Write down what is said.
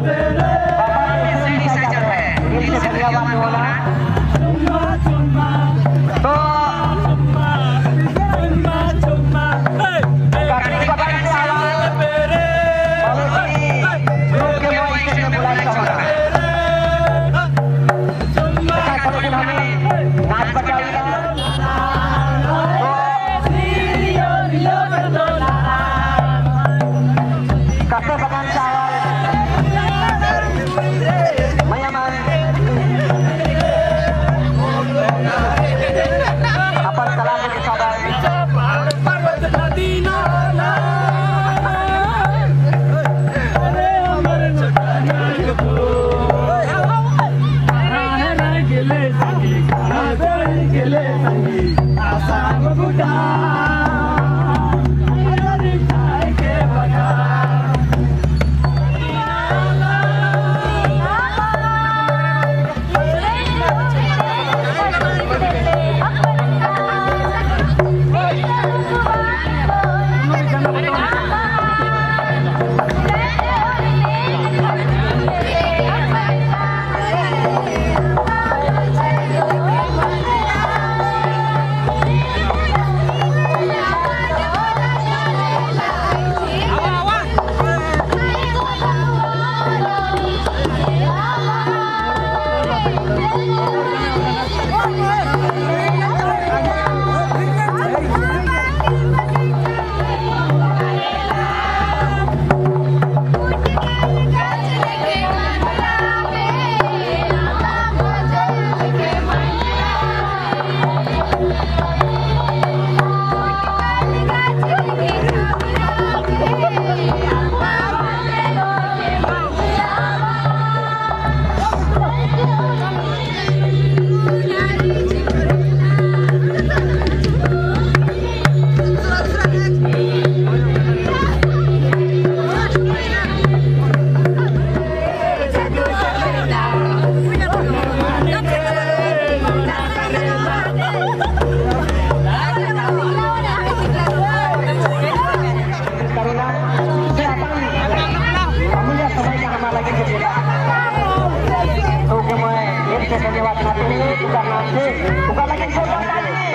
heaven. Bukan lagi, bukan lagi, bukan lagi.